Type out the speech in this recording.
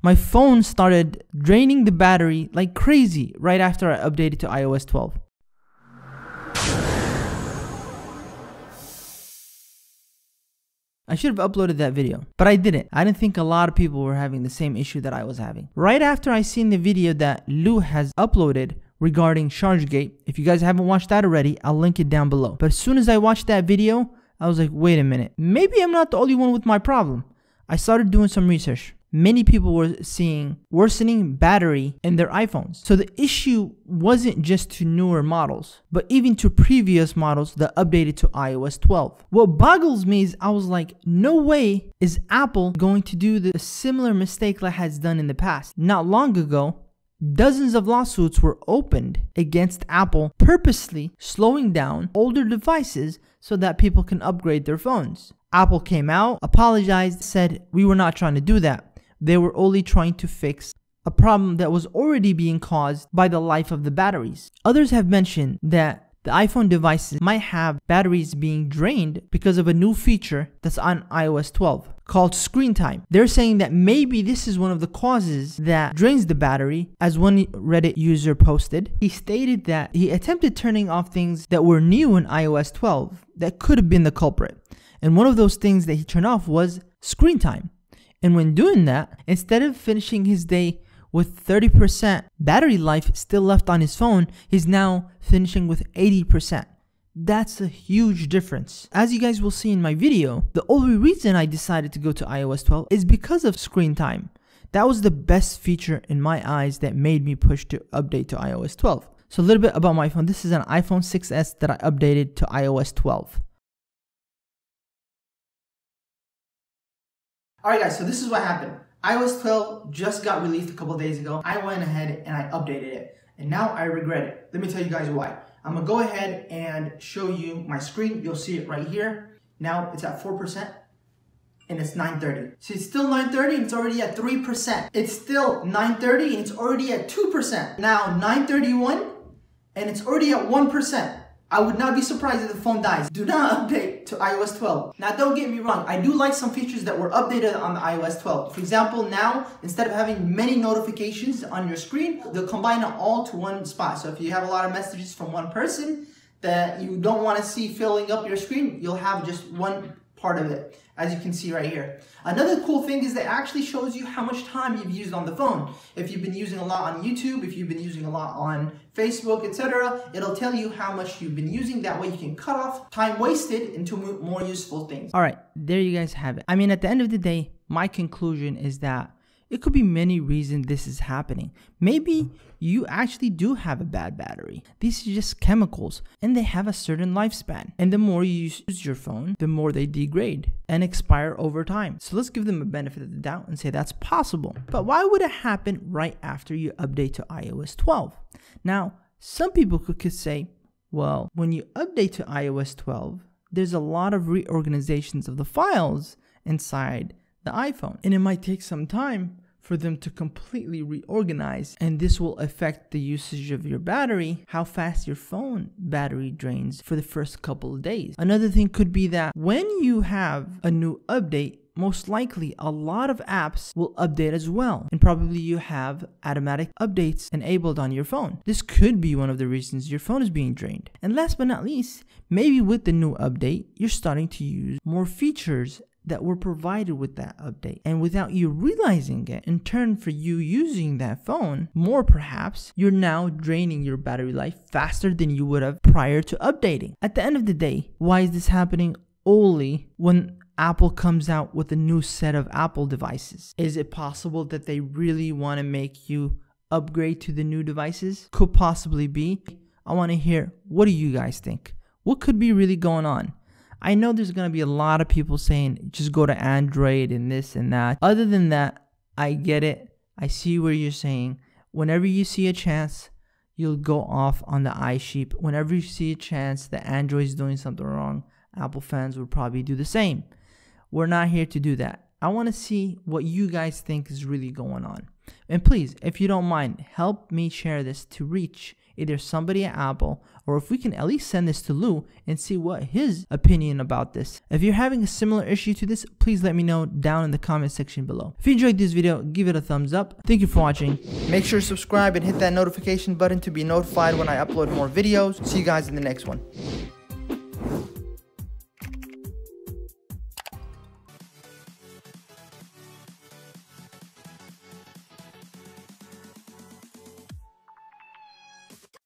My phone started draining the battery like crazy right after I updated to iOS 12. I should have uploaded that video, but I didn't. I didn't think a lot of people were having the same issue that I was having. Right after I seen the video that Lou has uploaded regarding ChargeGate, if you guys haven't watched that already, I'll link it down below. But as soon as I watched that video, I was like, wait a minute, maybe I'm not the only one with my problem. I started doing some research many people were seeing worsening battery in their iPhones. So the issue wasn't just to newer models, but even to previous models that updated to iOS 12. What boggles me is I was like, no way is Apple going to do the similar mistake that has done in the past. Not long ago, Dozens of lawsuits were opened against Apple purposely slowing down older devices so that people can upgrade their phones. Apple came out, apologized, said, We were not trying to do that. They were only trying to fix a problem that was already being caused by the life of the batteries. Others have mentioned that the iPhone devices might have batteries being drained because of a new feature that's on iOS 12 called screen time. They're saying that maybe this is one of the causes that drains the battery. As one Reddit user posted, he stated that he attempted turning off things that were new in iOS 12 that could have been the culprit. And one of those things that he turned off was screen time. And when doing that, instead of finishing his day with 30% battery life still left on his phone, he's now finishing with 80%. That's a huge difference. As you guys will see in my video, the only reason I decided to go to iOS 12 is because of screen time. That was the best feature in my eyes that made me push to update to iOS 12. So a little bit about my phone. This is an iPhone 6s that I updated to iOS 12. Alright guys, so this is what happened. iOS 12 just got released a couple days ago. I went ahead and I updated it. And now I regret it. Let me tell you guys why. I'm gonna go ahead and show you my screen. You'll see it right here. Now it's at 4% and it's 930. See, it's still 930 and it's already at 3%. It's still 930 and it's already at 2%. Now 931 and it's already at 1%. I would not be surprised if the phone dies. Do not update to iOS 12. Now don't get me wrong, I do like some features that were updated on the iOS 12. For example, now, instead of having many notifications on your screen, they'll combine it all to one spot. So if you have a lot of messages from one person that you don't want to see filling up your screen, you'll have just one part of it, as you can see right here. Another cool thing is that actually shows you how much time you've used on the phone. If you've been using a lot on YouTube, if you've been using a lot on Facebook, etc., it'll tell you how much you've been using. That way you can cut off time wasted into more useful things. All right, there you guys have it. I mean, at the end of the day, my conclusion is that it could be many reasons this is happening. Maybe you actually do have a bad battery. These are just chemicals and they have a certain lifespan. And the more you use your phone, the more they degrade and expire over time. So let's give them a benefit of the doubt and say that's possible. But why would it happen right after you update to iOS 12? Now, some people could say, well, when you update to iOS 12, there's a lot of reorganizations of the files inside the iPhone. And it might take some time for them to completely reorganize and this will affect the usage of your battery, how fast your phone battery drains for the first couple of days. Another thing could be that when you have a new update, most likely a lot of apps will update as well and probably you have automatic updates enabled on your phone. This could be one of the reasons your phone is being drained. And last but not least, maybe with the new update, you're starting to use more features that were provided with that update. And without you realizing it, in turn for you using that phone more perhaps, you're now draining your battery life faster than you would have prior to updating. At the end of the day, why is this happening only when Apple comes out with a new set of Apple devices? Is it possible that they really want to make you upgrade to the new devices? Could possibly be. I want to hear what do you guys think? What could be really going on? I know there's going to be a lot of people saying just go to Android and this and that. Other than that, I get it. I see where you're saying. Whenever you see a chance, you'll go off on the iSheep. Whenever you see a chance that Android is doing something wrong, Apple fans would probably do the same. We're not here to do that. I want to see what you guys think is really going on. And please, if you don't mind, help me share this to reach either somebody at Apple or if we can at least send this to Lou and see what his opinion about this. If you're having a similar issue to this, please let me know down in the comment section below. If you enjoyed this video, give it a thumbs up. Thank you for watching. Make sure to subscribe and hit that notification button to be notified when I upload more videos. See you guys in the next one.